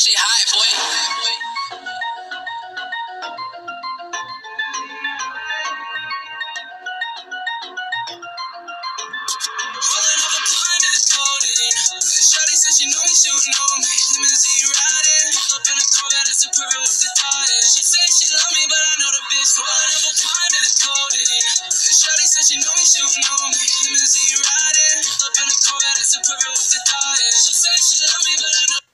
This shit boy. Up a blind to the codeine. Shawty said she know me, she don't know me. Limousine riding. Pull up in a Corvette, that's a perfect with the diet. She say she love me, but I know the bitch. Pulling up a blind to the codeine. Shawty said she know me, she don't know me. Limousine riding. Pull up in a Corvette, that's a perfect with the diet. She say she love me, but I know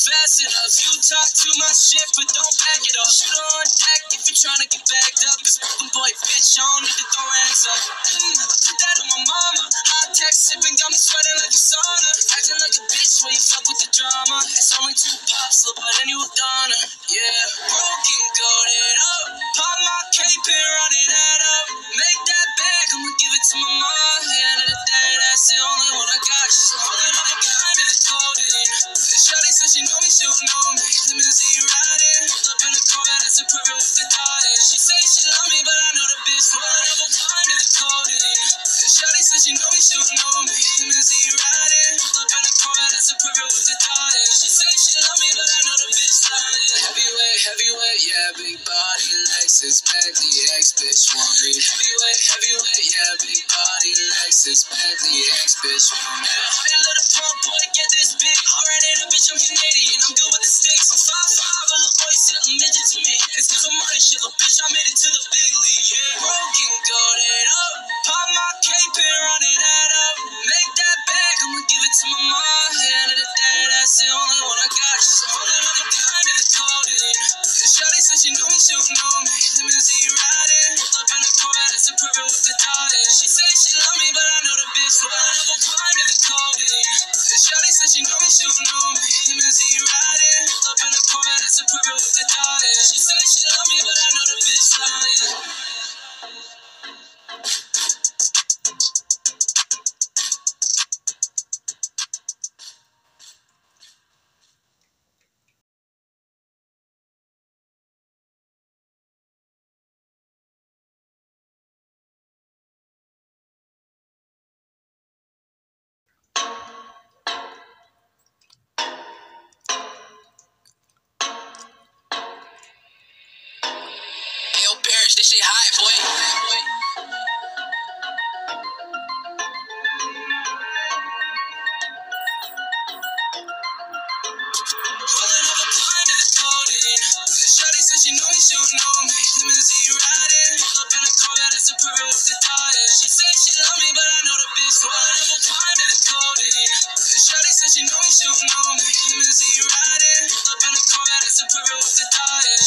fast enough? You talk too much shit, but don't back it up. Shoot on deck if you're trying to get backed up. Cause fucking boy, bitch, I don't need to throw hands up. Mm, put that on my mama. Hot tech sipping, got me sweating like a sauna. Acting like a bitch when you fuck with the drama. It's only two pops, little but then you a goner. Yeah, broken, goaded up. Pop my cape and run it up. Make that bag, I'ma give it to my mom. The end of the day, that's the only one I got. She's holding on the gun and it's codeine. Shawty said she know me, she don't know me. Limousine riding. Pull up in a Corvette, that's a perfect with the diet. She say she love me, but I know the bitch. Up a blind and it's codeine. Shawty said she know me, she don't know me. Limousine riding. Pull up in a Corvette, that's a perfect with the diet. She say she love me, but I know the bitch lying. Heavyweight, heavyweight, yeah, big body, Lexus, Bentley, X bitch want me. Heavyweight, heavyweight, yeah, big body, Lexus, Bentley, X bitch want me. Hey, little pump boy, get this big. Alright, ain't a bitch, I'm Canadian. I'm good with the sticks. I'm 5'5", a little boy, still a midget to me. It's cause I'm money shit, little bitch, I made it to the big league. Yeah, broken, goaded up. Pop my cape and run it that up. Make that bag, I'ma give it to my mom. The end of the day, that's the only one I got. She's holding Shawty said she know me, she don't know me. Limousine. Pull up in a Corvette, that's a perfect with the diet. She say she love me, but I know the bitch. Up a blind and it's codeine. Shawty said she know me, she don't know me. Limousine. Pull up in a Corvette, that's a perfect with the diet. She say she love me, but I know the bitch lying. Shit high, boy. Blind to the codeine. Shawty said she know me, she don't know me. Limousine riding. Up in a Corvette, that's a perfect with the diet. She say she love me, but I know the bitch. Pulling up a blind the codeine. Shawty said she know me, she don't know me. Limousine riding. Up in a Corvette, that's a perfect with the diet.